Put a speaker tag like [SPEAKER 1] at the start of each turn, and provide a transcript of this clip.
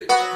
[SPEAKER 1] you